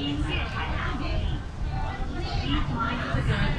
Please sit. Keep my position.